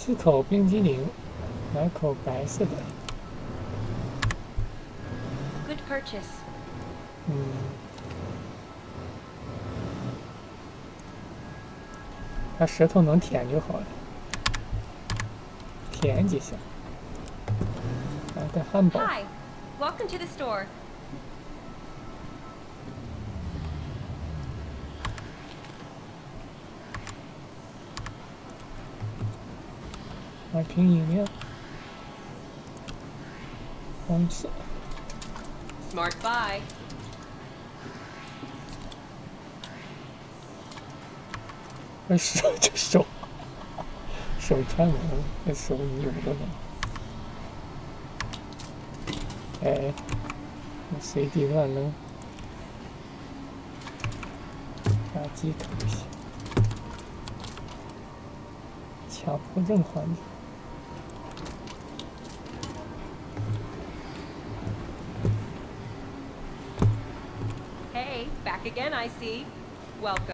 吃口冰激凌，买口白色的。Good purchase. 嗯，它舌头能舔就好了，舔几下。来个汉堡，Hi. Welcome to the store. 买瓶饮料，红色。Smart buy. 那手这手手串门，那手扭的呢。哎，我随地乱扔，垃圾可不行，强迫症患者。Hey, back again, I see. Welcome.